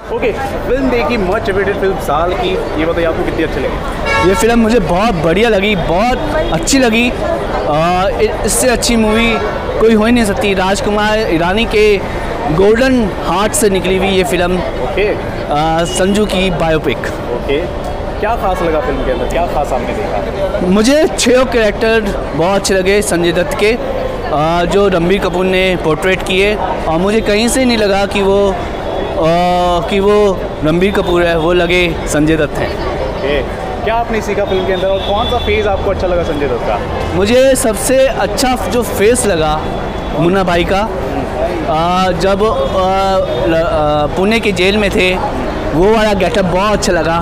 Okay film देखी much awaited film साल की ये बताइए आपको कितनी अच्छी लगी? ये फ़िल्म मुझे बहुत बढ़िया लगी बहुत अच्छी लगी। आ, इससे अच्छी मूवी कोई हो ही नहीं सकती। राजकुमार ईरानी के गोल्डन हार्ट से निकली हुई ये फ़िल्म ओके संजू की बायोपिक ओके क्या खास लगा फ़िल्म के अंदर? क्या खास आपने देखा? मुझे छः कैरेक्टर बहुत अच्छे लगे संजय दत्त के आ, जो रणबीर कपूर ने पोर्ट्रेट किए और मुझे कहीं से नहीं लगा कि वो कि वो रणबीर कपूर है वो लगे संजय दत्त हैं। क्या आपने सीखा फ़िल्म के अंदर और कौन सा फ़ेज़ आपको अच्छा लगा संजय दत्त का? मुझे सबसे अच्छा जो फेस लगा मुन्ना भाई का आ, जब पुणे के जेल में थे वो वाला गेटअप बहुत अच्छा लगा।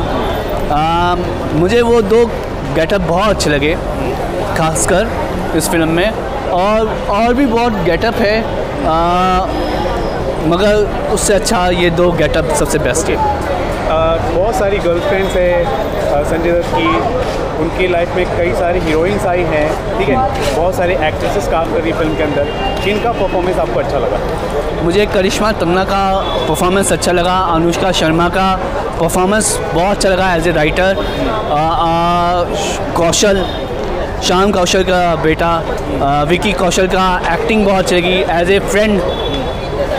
आ, मुझे वो दो गेटअप बहुत अच्छे लगे खासकर इस फ़िल्म में। और और भी बहुत गेटअप है आ, मगर उससे अच्छा ये दो गेटअप सबसे बेस्ट है बहुत सारी गर्लफ्रेंड्स है संजय दत्त की। उनकी लाइफ में कई सारी हीरोइंस आई हैं ठीक है? बहुत सारे एक्ट्रेसेस काम कर रही फ़िल्म के अंदर। किनका परफॉर्मेंस आपको अच्छा लगा? मुझे करिश्मा तन्ना का परफॉर्मेंस अच्छा लगा अनुष्का शर्मा का परफॉर्मेंस बहुत अच्छा लगा as a writer Kaushal Shyam Kaushal का बेटा विकी कौशल का एक्टिंग बहुत अच्छी लगी। एज ए फ्रेंड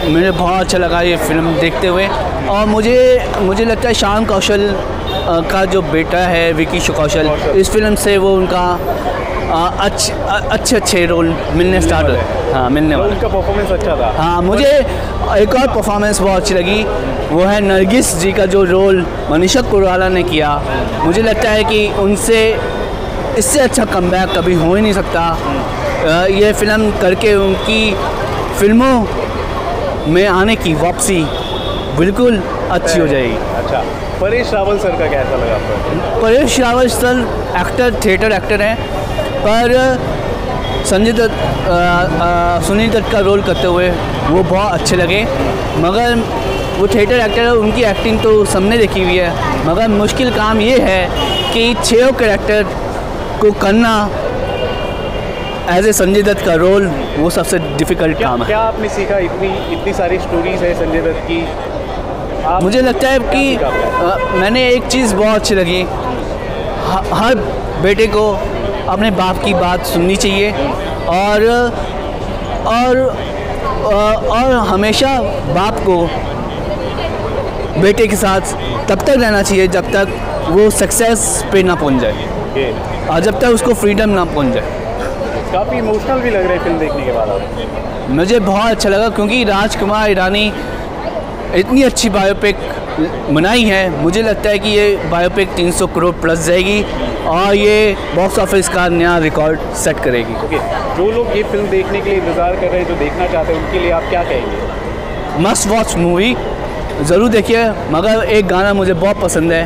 मुझे बहुत अच्छा लगा ये फ़िल्म देखते हुए। और मुझे मुझे लगता है श्याम कौशल का जो बेटा है विकी कौशल इस फ़िल्म से वो उनका अच्छ, अच्छे अच्छे रोल मिलने स्टार्ट हो हाँ मिलने वाले। उनका परफॉर्मेंस अच्छा था। हाँ मुझे एक और परफॉर्मेंस बहुत अच्छी लगी। वो है नरगिस जी का जो रोल मनीषा कुराला ने किया। मुझे लगता है कि उनसे इससे अच्छा कमबैक कभी हो ही नहीं सकता। ये फ़िल्म करके उनकी फ़िल्मों में आने की वापसी बिल्कुल अच्छी हो जाएगी। अच्छा परेश रावल सर का कैसा लगा आपको? Paresh Rawal sir actor theatre actor हैं पर संजय दत्त सुनील दत्त का रोल करते हुए वो बहुत अच्छे लगे। मगर वो थिएटर एक्टर है उनकी एक्टिंग तो सबने देखी हुई है। मगर मुश्किल काम ये है कि छः कैरेक्टर को करना एज ए संजय दत्त का रोल वो सबसे डिफ़िकल्ट क्या काम है। क्या आपने सीखा इतनी इतनी सारी स्टोरीज है संजय दत्त की? मुझे लगता है कि? अ, मैंने एक चीज़ बहुत अच्छी लगी। हर बेटे को अपने बाप की बात सुननी चाहिए और और और हमेशा बाप को बेटे के साथ तब तक रहना चाहिए जब तक वो सक्सेस पे ना पहुँच जाए। और जब तक उसको फ्रीडम ना पहुँच जाए। काफ़ी इमोशनल भी लग रहा है फ़िल्म देखने के बाद मुझे बहुत अच्छा लगा क्योंकि राजकुमार ईरानी इतनी अच्छी बायोपिक बनाई है। मुझे लगता है कि ये बायोपिक 300 करोड़ प्लस जाएगी और ये बॉक्स ऑफ़िस का नया रिकॉर्ड सेट करेगी। Okay okay. जो लोग ये फ़िल्म देखने के लिए इंतज़ार कर रहे हैं जो देखना चाहते हैं उनके लिए आप क्या कहेंगे? मस्ट वॉच मूवी ज़रूर देखिए मगर एक गाना मुझे बहुत पसंद है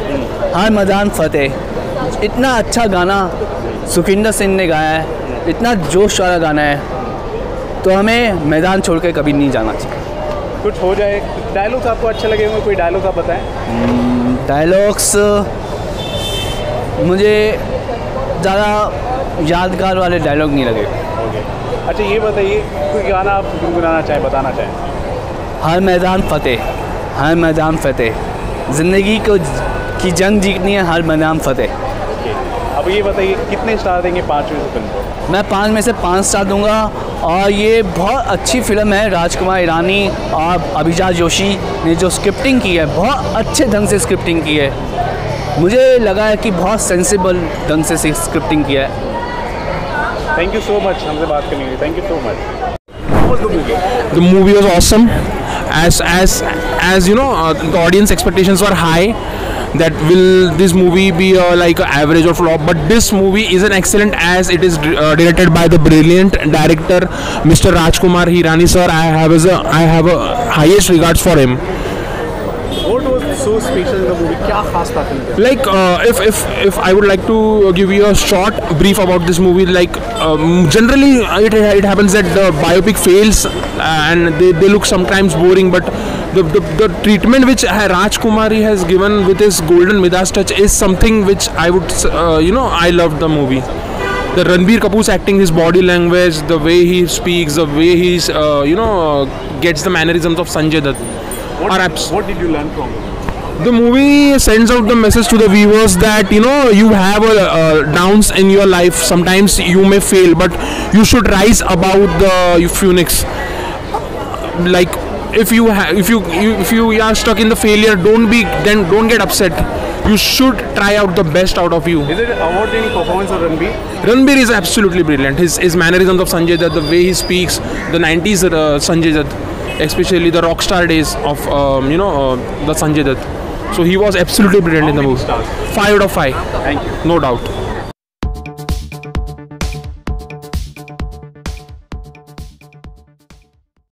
हर मैदान फतेह। इतना अच्छा गाना सुखिंदर सिंह ने गाया है। इतना जोश वाला गाना है तो हमें मैदान छोड़ के कभी नहीं जाना चाहिए। कुछ हो जाए डायलॉग्स आपको अच्छे लगे होंगे कोई डायलॉग आप बताएँ? डायलॉग्स मुझे ज़्यादा यादगार वाले डायलॉग नहीं लगे। अच्छा ये बताइए कोई गाना आप गुनगुनाना चाहें बताना चाहें? हर मैदान फतेह हर मैदान फतेह। ज़िंदगी को की जंग जीतनी है हर मैदान फतेह। अब ये बताइए कितने स्टार देंगे पाँचवीं फ़िल्म को? मैं पाँच में से पाँच स्टार दूँगा। और ये बहुत अच्छी फ़िल्म है राजकुमार ईरानी और अभिजात जोशी ने जो स्क्रिप्टिंग की है बहुत अच्छे ढंग से स्क्रिप्टिंग की है। मुझे लगा है कि बहुत सेंसिबल ढंग से स्क्रिप्टिंग किया है। थैंक यू सो मच हमसे बात करने के लिए। Thank you so much the movie was awesome. As as as you know uh, the audience expectations were high that will this movie be uh, like average or flop? But this movie is an excellent as it is uh, directed by the brilliant director mr rajkumar hirani sir. I have a i have a highest regards for him so special in the movie क्या खास था film में like uh, if if if i would like to give you a short brief about this movie like um, generally it, it happens that the biopic fails and they, they look sometimes boring but the, the, the treatment which Raj Kumari has given with his golden Midas touch is something which I would uh, you know I loved the movie the Ranbir Kapoor's acting, his body language, the way he speaks, the way he's uh, you know uh, gets the mannerisms of Sanjay Dutt. What, what did you learn from it? The movie sends out the message to the viewers that you know you have a, uh, downs in your life sometimes you may fail but you should rise above the phoenix like if you ha- if you, you if you are stuck in the failure don't be then don't get upset you should try out the best out of you Is it award-winning performance of Ranbir? Ranbir is absolutely brilliant. His his mannerisms of Sanjay Dutt, the way he speaks, the 90s uh, Sanjay Dutt, especially the rock star days of um, you know uh, the Sanjay Dutt. So he was absolutely brilliant in the movie. Five out of five, Thank you. no doubt.